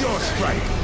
your strike.